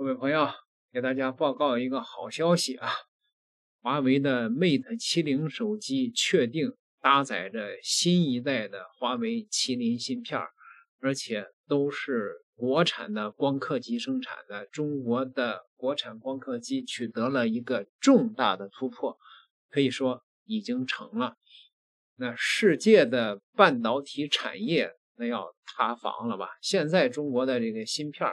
各位朋友，给大家报告一个好消息啊！华为的 Mate 七零手机确定搭载着新一代的华为麒麟芯片，而且都是国产的光刻机生产的。中国的国产光刻机取得了一个重大的突破，可以说已经成了。那世界的半导体产业那要塌房了吧？现在中国的这个芯片。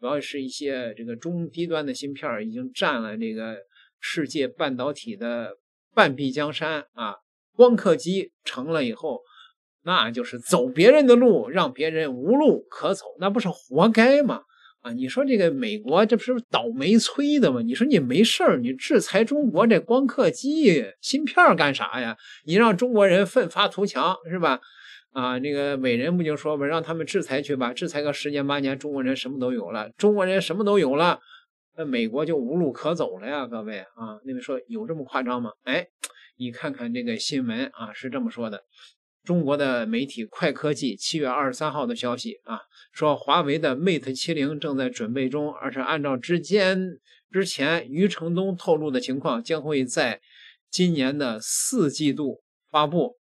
主要是一些这个中低端的芯片已经占了这个世界半导体的半壁江山啊！光刻机成了以后，那就是走别人的路，让别人无路可走，那不是活该吗？啊！你说这个美国这不是倒霉催的吗？你说你没事儿，你制裁中国这光刻机芯片干啥呀？你让中国人奋发图强是吧？啊，那个伟人不就说嘛，让他们制裁去吧，制裁个十年八年，中国人什么都有了，中国人什么都有了，那美国就无路可走了呀，各位啊，那位说有这么夸张吗？哎，你看看这个新闻啊，是这么说的，中国的媒体快科技七月二十三号的消息啊，说华为的 Mate 七零正在准备中，而且按照之间之前余承东透露的情况，将会在今年的四季度发布。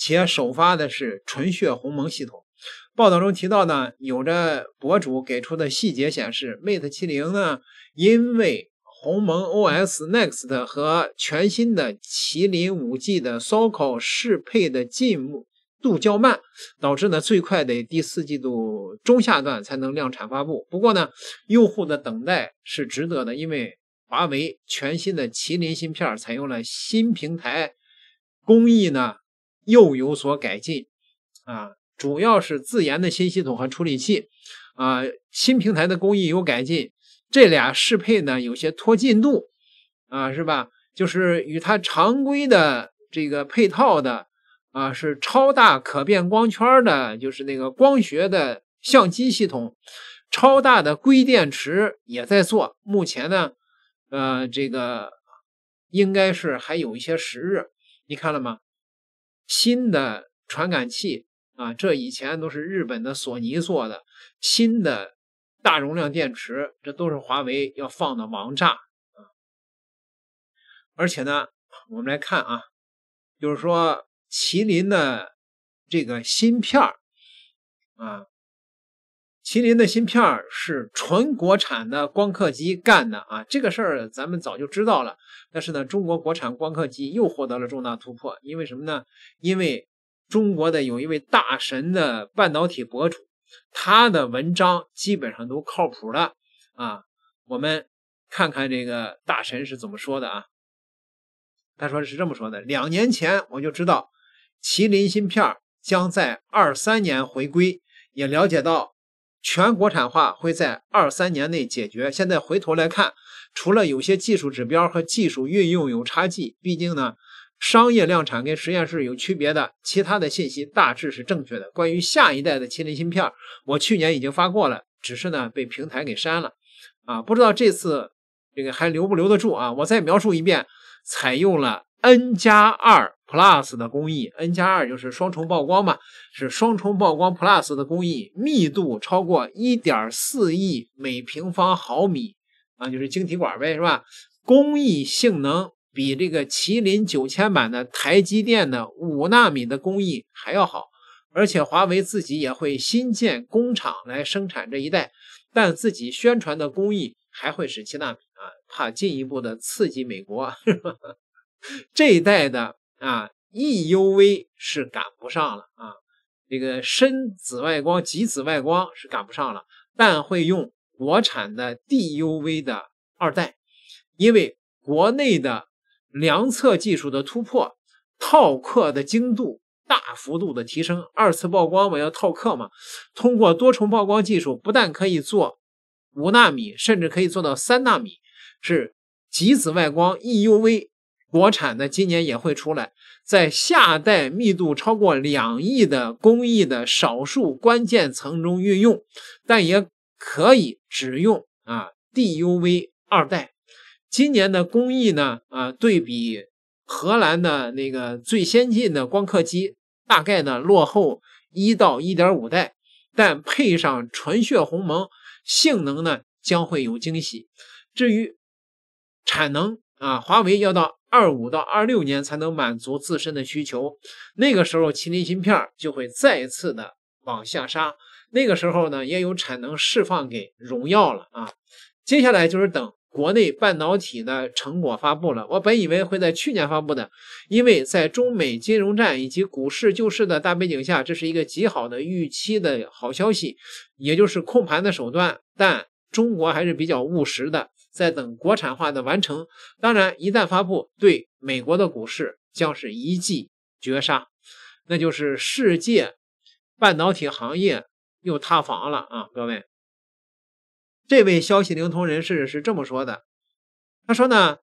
且首发的是纯血鸿蒙系统。报道中提到呢，有着博主给出的细节显示，Mate 七零呢，因为鸿蒙 OS Next 和全新的麒麟五 G 的 SoC 适配的进度较慢，导致呢最快得第四季度中下段才能量产发布。不过呢，用户的等待是值得的，因为华为全新的麒麟芯片采用了新平台工艺呢。又有所改进，啊，主要是自研的新系统和处理器，啊，新平台的工艺有改进，这俩适配呢有些拖进度，啊，是吧？就是与它常规的这个配套的，啊，是超大可变光圈的，就是那个光学的相机系统，超大的硅电池也在做，目前呢，呃，这个应该是还有一些时日，你看了吗？新的传感器啊，这以前都是日本的索尼做的。新的大容量电池，这都是华为要放的王炸啊！而且呢，我们来看啊，就是说麒麟的这个芯片啊，麒麟的芯片是纯国产的光刻机干的啊，这个事儿咱们早就知道了。但是呢，中国国产光刻机又获得了重大突破，因为什么呢？因为中国的有一位大神的半导体博主，他的文章基本上都靠谱了啊。我们看看这个大神是怎么说的啊？他说是这么说的：两年前我就知道麒麟芯片将在二三年回归，也了解到。全国产化会在二三年内解决。现在回头来看，除了有些技术指标和技术运用有差距，毕竟呢，商业量产跟实验室有区别的，其他的信息大致是正确的。关于下一代的麒麟芯片，我去年已经发过了，只是呢被平台给删了。啊，不知道这次这个还留不留得住啊？我再描述一遍，采用了 N 加二。Plus 的工艺，N 加二就是双重曝光嘛，是双重曝光 Plus 的工艺，密度超过一点四亿每平方毫米啊，就是晶体管呗，是吧？工艺性能比这个麒麟九千版的台积电的五纳米的工艺还要好，而且华为自己也会新建工厂来生产这一代，但自己宣传的工艺还会是七纳米啊，怕进一步的刺激美国 这一代的。啊，EUV 是赶不上了啊，这个深紫外光、极紫外光是赶不上了，但会用国产的 DUV 的二代，因为国内的量测技术的突破，套刻的精度大幅度的提升，二次曝光嘛要套刻嘛，通过多重曝光技术，不但可以做五纳米，甚至可以做到三纳米，是极紫外光 EUV。国产的今年也会出来，在下代密度超过两亿的工艺的少数关键层中运用，但也可以只用啊 DUV 二代。今年的工艺呢啊，对比荷兰的那个最先进的光刻机，大概呢落后一到一点五代但配上纯血鸿蒙，性能呢将会有惊喜。至于产能啊，华为要到二五到二六年才能满足自身的需求，那个时候麒麟芯片就会再次的往下杀。那个时候呢，也有产能释放给荣耀了啊。接下来就是等国内半导体的成果发布了。我本以为会在去年发布的，因为在中美金融战以及股市救市的大背景下，这是一个极好的预期的好消息，也就是控盘的手段。但中国还是比较务实的，在等国产化的完成。当然，一旦发布，对美国的股市将是一记绝杀，那就是世界半导体行业。又塌房了啊！各位，这位消息灵通人士是这么说的：“他说呢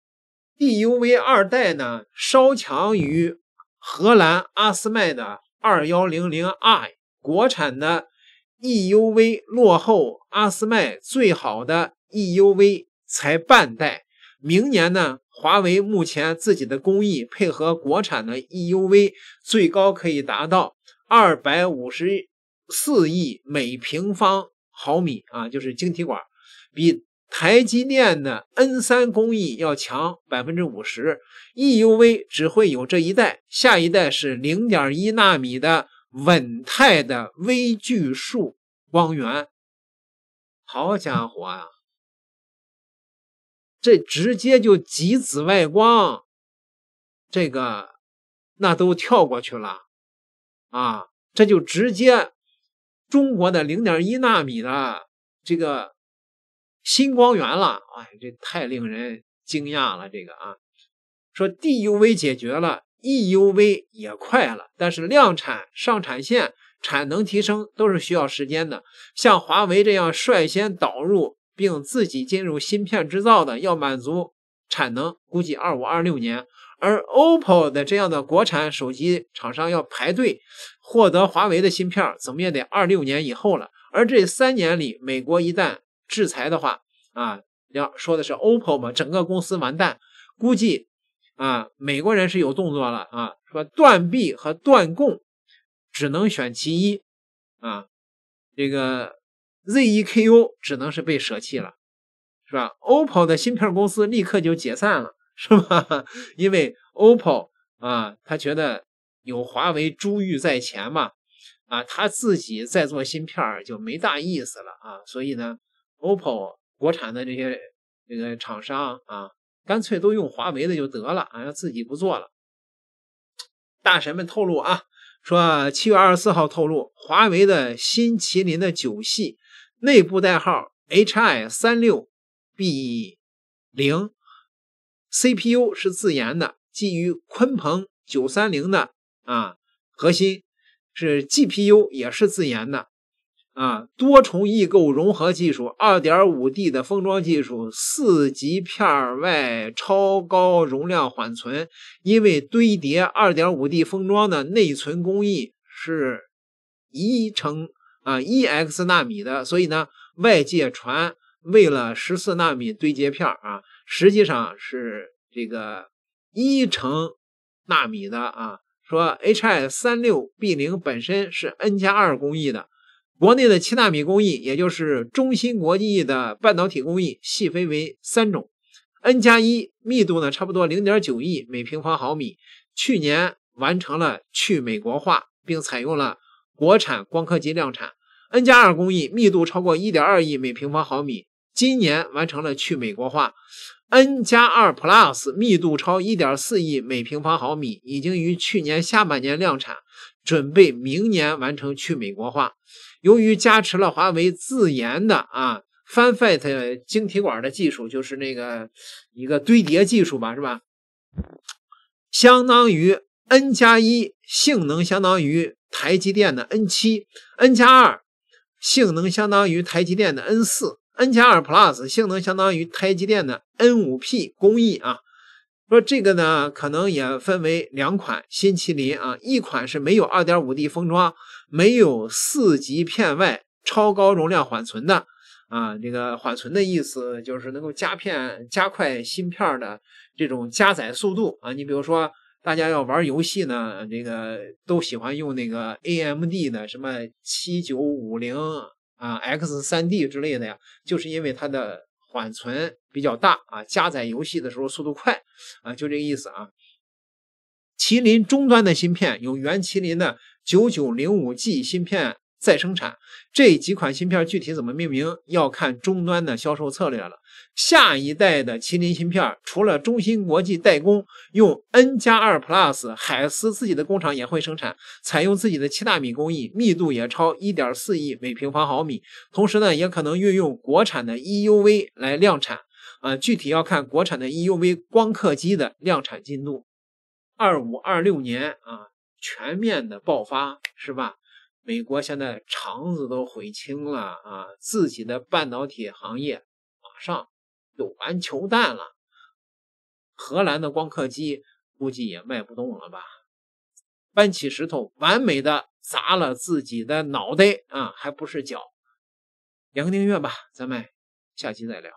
，DUV 二代呢稍强于荷兰阿斯麦的二幺零零 i，国产的 EUV 落后阿斯麦最好的 EUV 才半代。明年呢，华为目前自己的工艺配合国产的 EUV，最高可以达到二百五十。”四亿每平方毫米啊，就是晶体管，比台积电的 N 三工艺要强百分之五十。EUV 只会有这一代，下一代是零点一纳米的稳态的微距数光源。好家伙啊，这直接就极紫外光，这个那都跳过去了啊，这就直接。中国的零点一纳米的这个新光源了，哎，这太令人惊讶了。这个啊，说 DUV 解决了，EUV 也快了，但是量产、上产线、产能提升都是需要时间的。像华为这样率先导入并自己进入芯片制造的，要满足产能，估计二五二六年。而 OPPO 的这样的国产手机厂商要排队获得华为的芯片，怎么也得二六年以后了。而这三年里，美国一旦制裁的话，啊，要说的是 OPPO 嘛，整个公司完蛋。估计啊，美国人是有动作了啊，说断臂和断供只能选其一啊，这个 ZEKU 只能是被舍弃了，是吧？OPPO 的芯片公司立刻就解散了。是吧？因为 OPPO 啊，他觉得有华为珠玉在前嘛，啊，他自己在做芯片就没大意思了啊，所以呢，OPPO 国产的这些这个厂商啊，干脆都用华为的就得了，啊，自己不做了。大神们透露啊，说七月二十四号透露，华为的新麒麟的九系内部代号 HI 三六 B 零。CPU 是自研的，基于鲲鹏九三零的啊，核心是 GPU 也是自研的啊，多重异构融合技术，二点五 D 的封装技术，四级片外超高容量缓存，因为堆叠二点五 D 封装的内存工艺是一乘啊一 X 纳米的，所以呢，外界传为了十四纳米堆叠片啊。实际上是这个一乘纳米的啊，说 Hi 三六 B 零本身是 N 加二工艺的，国内的七纳米工艺，也就是中芯国际的半导体工艺，细分为三种，N 加一密度呢差不多零点九亿每平方毫米，去年完成了去美国化，并采用了国产光刻机量产，N 加二工艺密度超过一点二亿每平方毫米，今年完成了去美国化。N 加二 Plus 密度超一点四亿每平方毫米，已经于去年下半年量产，准备明年完成去美国化。由于加持了华为自研的啊 FinFET 晶体管的技术，就是那个一个堆叠技术吧，是吧？相当于 N 加一性能相当于台积电的 N 七，N 加二性能相当于台积电的 N 四。N 加二 Plus 性能相当于台积电的 N 五 P 工艺啊，说这个呢可能也分为两款新麒麟啊，一款是没有二点五 D 封装，没有四级片外超高容量缓存的啊，这个缓存的意思就是能够加片加快芯片的这种加载速度啊，你比如说大家要玩游戏呢，这个都喜欢用那个 AMD 的什么七九五零啊 X 三 D 之类的呀，就是因为它的缓存比较大啊，加载游戏的时候速度快啊，就这个意思啊。麒麟终端的芯片有原麒麟的九九零五 G 芯片。再生产这几款芯片具体怎么命名，要看终端的销售策略了。下一代的麒麟芯片，除了中芯国际代工，用 N 加二 Plus，海思自己的工厂也会生产，采用自己的七纳米工艺，密度也超一点四亿每平方毫米。同时呢，也可能运用国产的 EUV 来量产。啊，具体要看国产的 EUV 光刻机的量产进度。二五二六年啊，全面的爆发，是吧？美国现在肠子都悔青了啊！自己的半导体行业马上就完球蛋了。荷兰的光刻机估计也卖不动了吧？搬起石头，完美的砸了自己的脑袋啊，还不是脚。点个订阅吧，咱们下期再聊。